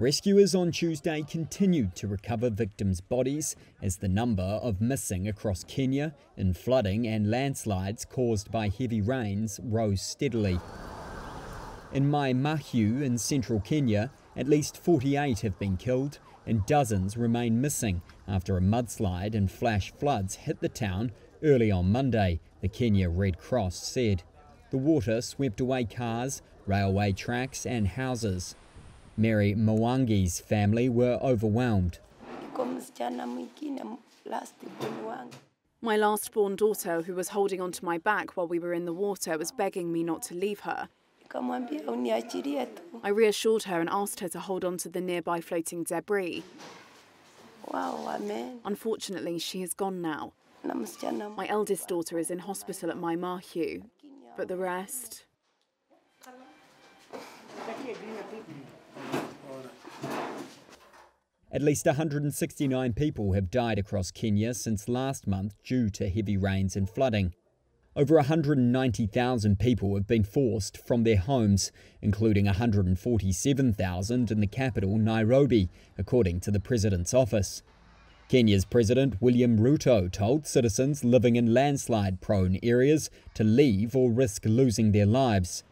Rescuers on Tuesday continued to recover victims' bodies as the number of missing across Kenya in flooding and landslides caused by heavy rains rose steadily. In Mai Mahiu in central Kenya, at least 48 have been killed and dozens remain missing after a mudslide and flash floods hit the town early on Monday, the Kenya Red Cross said. The water swept away cars, railway tracks, and houses. Mary Mwangi's family were overwhelmed. My last born daughter, who was holding onto my back while we were in the water, was begging me not to leave her. I reassured her and asked her to hold on to the nearby floating debris. Unfortunately, she is gone now. My eldest daughter is in hospital at Mai Mahiu, but the rest. At least 169 people have died across Kenya since last month due to heavy rains and flooding. Over 190,000 people have been forced from their homes, including 147,000 in the capital, Nairobi, according to the president's office. Kenya's President William Ruto told citizens living in landslide prone areas to leave or risk losing their lives.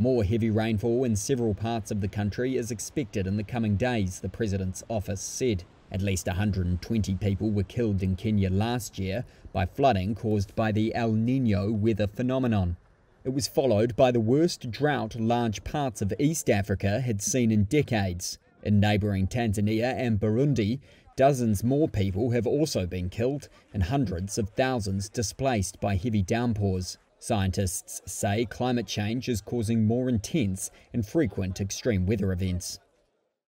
More heavy rainfall in several parts of the country is expected in the coming days, the President's office said. At least 120 people were killed in Kenya last year by flooding caused by the El Nino weather phenomenon. It was followed by the worst drought large parts of East Africa had seen in decades. In neighbouring Tanzania and Burundi, dozens more people have also been killed and hundreds of thousands displaced by heavy downpours. Scientists say climate change is causing more intense and frequent extreme weather events.